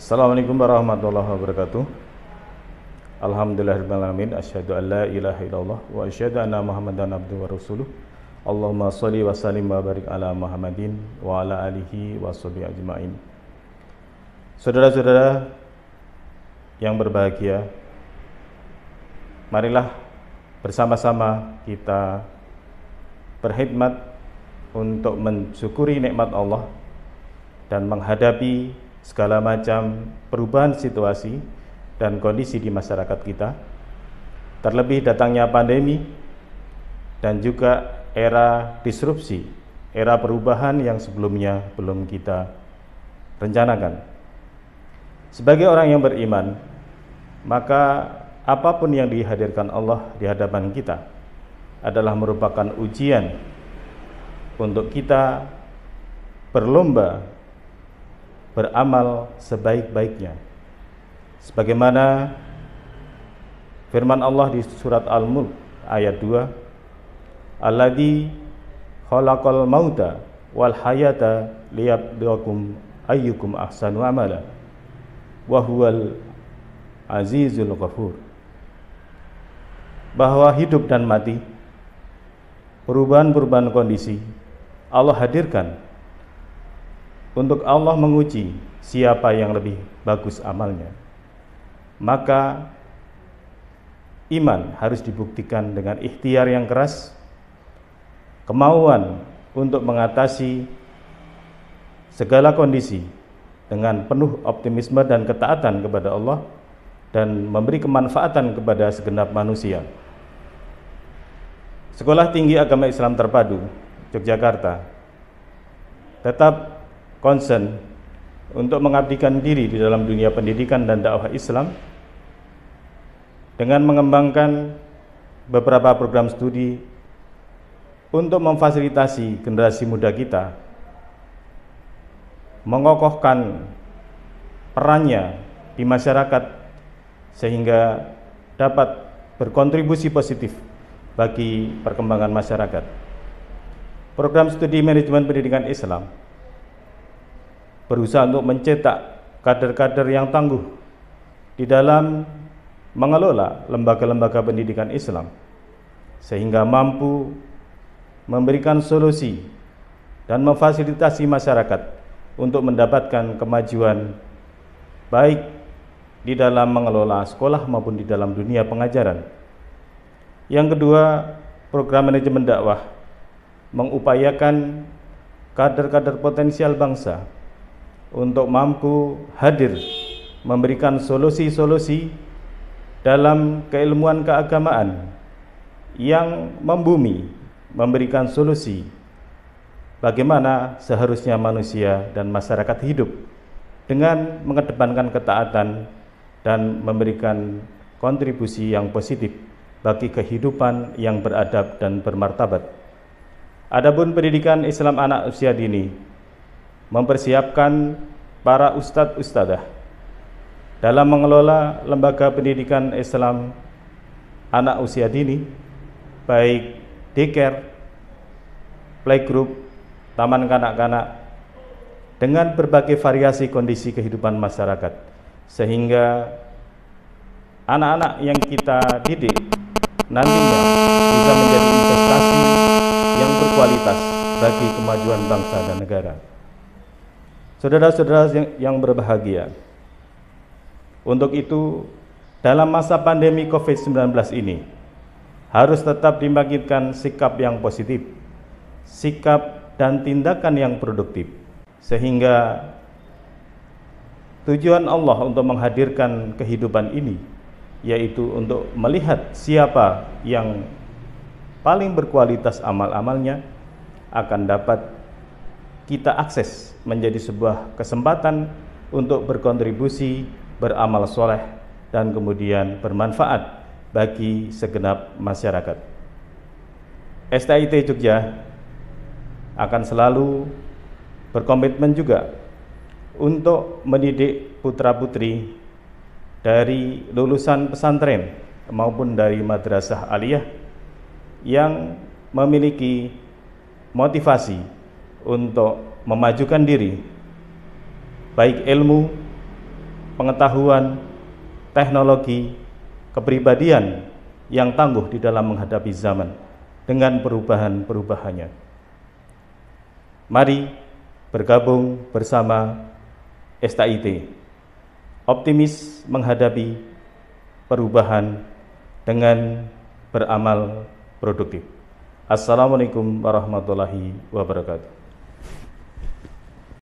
Assalamualaikum warahmatullahi wabarakatuh. Alhamdulillahirrahmanirrahim. Asyhadu an la ilaha illallah wa asyhadu anna Muhammadan abduhu wa rasuluh. Allahumma shalli wa sallim wa barik ala Muhammadin wa ala alihi wa sahbihi ajmain. Saudara-saudara yang berbahagia, marilah bersama-sama kita berkhidmat untuk mensyukuri nikmat Allah dan menghadapi segala macam perubahan situasi dan kondisi di masyarakat kita. Terlebih datangnya pandemi dan juga era disrupsi, era perubahan yang sebelumnya belum kita rencanakan. Sebagai orang yang beriman, maka apa pun yang dihadirkan Allah di hadapan kita adalah merupakan ujian untuk kita berlomba beramal sebaik-baiknya. Sebagaimana firman Allah di surat Al-Mulk ayat 2 alladzi khalaqal mauta wal hayata liyabluwakum ayyukum ahsanu amala wa huwal azizul ghafur. Bahwa hidup dan mati perubahan-perubahan kondisi Allah hadirkan untuk Allah menguji siapa yang lebih bagus amalnya maka iman harus dibuktikan dengan ikhtiar yang keras, kemauan untuk mengatasi segala kondisi dengan penuh optimisme dan ketaatan kepada Allah dan memberi kemanfaatan kepada segenap manusia. Sekolah Tinggi Agama Islam Terpadu Yogyakarta tetap concern untuk mengabdikan diri di dalam dunia pendidikan dan dakwah Islam dengan mengembangkan beberapa program studi untuk memfasilitasi generasi muda kita mengokohkan perannya di masyarakat sehingga dapat berkontribusi positif bagi perkembangan masyarakat. Program studi manajemen pendidikan Islam berusaha untuk mencetak kader-kader yang tangguh di dalam mengelola lembaga-lembaga pendidikan Islam sehingga mampu memberikan solusi dan memfasilitasi masyarakat untuk mendapatkan kemajuan baik di dalam mengelola sekolah maupun di dalam dunia pengajaran. Yang kedua, program manajemen dakwah mengupayakan kader-kader potensial bangsa untuk mampu hadir memberikan solusi-solusi dalam keilmuan keagamaan yang membumi memberikan solusi bagaimana seharusnya manusia dan masyarakat hidup dengan mengedepankan ketaatan dan memberikan kontribusi yang positif bagi kehidupan yang beradab dan bermartabat. Adapun pendidikan Islam anak usia dini mempersiapkan para ustadz ustadzah dalam mengelola lembaga pendidikan Islam anak usia dini baik daycare, playgroup, taman kanak-kanak dengan berbagai variasi kondisi kehidupan masyarakat sehingga anak-anak yang kita didik nantinya bisa menjadi investasi yang berkualitas bagi kemajuan bangsa dan negara. Saudara-saudara yang berbahagia, untuk itu, dalam masa pandemi COVID-19 ini, harus tetap dibangkitkan sikap yang positif, sikap dan tindakan yang produktif, sehingga tujuan Allah untuk menghadirkan kehidupan ini, yaitu untuk melihat siapa yang paling berkualitas amal-amalnya, akan dapat kita akses menjadi sebuah kesempatan untuk berkontribusi beramal soleh dan kemudian bermanfaat bagi segenap masyarakat. STIT Jogja akan selalu berkomitmen juga untuk mendidik putra-putri dari lulusan pesantren maupun dari madrasah aliyah yang memiliki motivasi untuk memajukan diri baik ilmu pengetahuan, teknologi, kepribadian yang tangguh di dalam menghadapi zaman dengan perubahan-perubahannya. Mari bergabung bersama STIT, optimis menghadapi perubahan dengan beramal produktif. Assalamualaikum warahmatullahi wabarakatuh.